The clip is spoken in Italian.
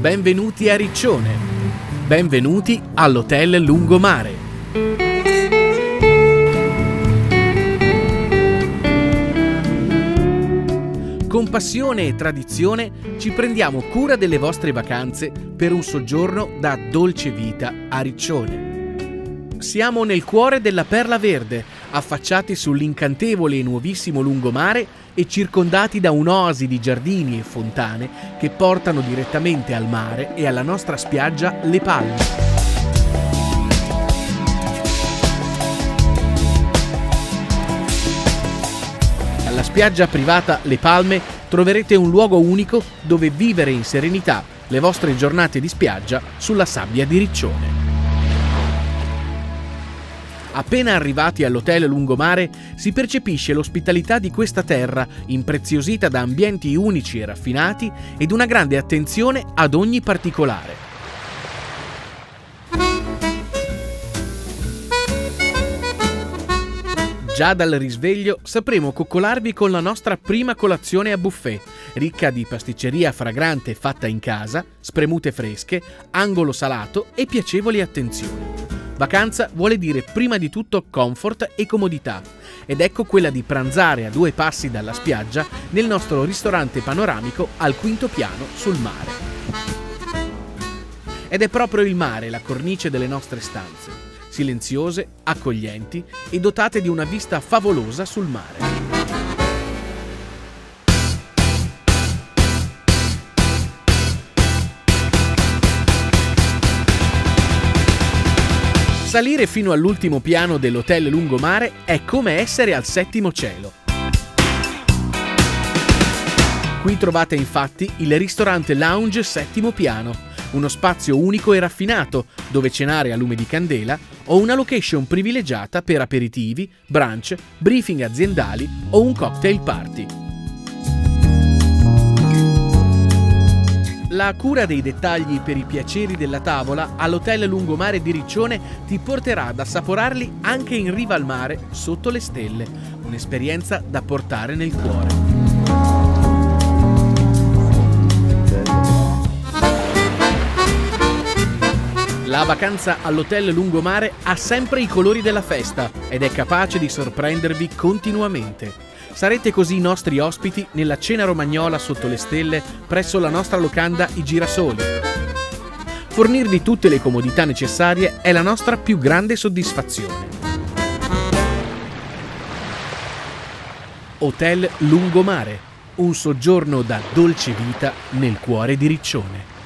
Benvenuti a Riccione. Benvenuti all'Hotel Lungomare. Con passione e tradizione ci prendiamo cura delle vostre vacanze per un soggiorno da dolce vita a Riccione. Siamo nel cuore della Perla Verde, affacciati sull'incantevole e nuovissimo lungomare e circondati da un'oasi di giardini e fontane che portano direttamente al mare e alla nostra spiaggia Le Palme. Alla spiaggia privata Le Palme troverete un luogo unico dove vivere in serenità le vostre giornate di spiaggia sulla sabbia di Riccione. Appena arrivati all'hotel Lungomare si percepisce l'ospitalità di questa terra, impreziosita da ambienti unici e raffinati ed una grande attenzione ad ogni particolare. Già dal risveglio sapremo coccolarvi con la nostra prima colazione a buffet, ricca di pasticceria fragrante fatta in casa, spremute fresche, angolo salato e piacevoli attenzioni. Vacanza vuole dire prima di tutto comfort e comodità ed ecco quella di pranzare a due passi dalla spiaggia nel nostro ristorante panoramico al quinto piano sul mare. Ed è proprio il mare la cornice delle nostre stanze, silenziose, accoglienti e dotate di una vista favolosa sul mare. Salire fino all'ultimo piano dell'hotel Lungomare è come essere al settimo cielo. Qui trovate infatti il ristorante lounge settimo piano, uno spazio unico e raffinato dove cenare a lume di candela o una location privilegiata per aperitivi, brunch, briefing aziendali o un cocktail party. La cura dei dettagli per i piaceri della tavola all'Hotel Lungomare di Riccione ti porterà ad assaporarli anche in riva al mare, sotto le stelle, un'esperienza da portare nel cuore. La vacanza all'Hotel Lungomare ha sempre i colori della festa ed è capace di sorprendervi continuamente. Sarete così i nostri ospiti nella cena romagnola sotto le stelle presso la nostra locanda I Girasoli. Fornirvi tutte le comodità necessarie è la nostra più grande soddisfazione. Hotel Lungomare, un soggiorno da dolce vita nel cuore di Riccione.